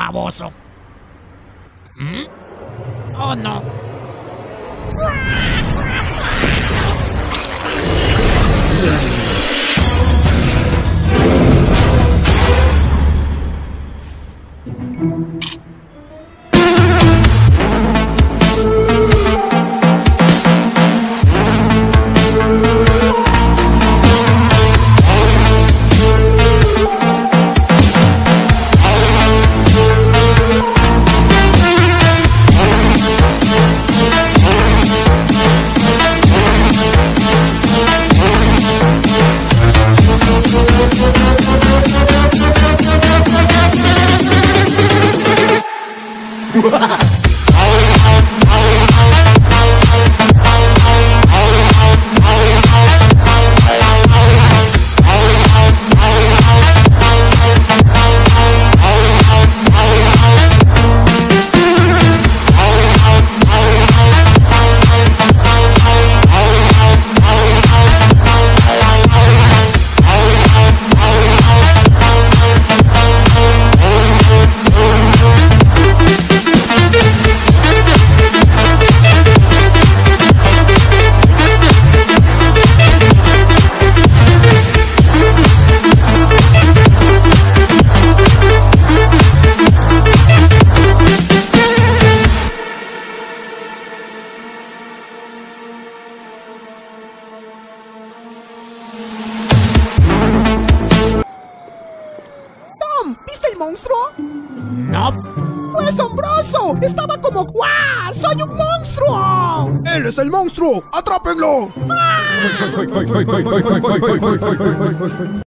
baboso. ¿Mm? Oh, no. 哇 monstruo? No. ¡Fue asombroso! Estaba como ¡Guau! ¡Soy un monstruo! ¡Él es el monstruo! ¡Atrápenlo!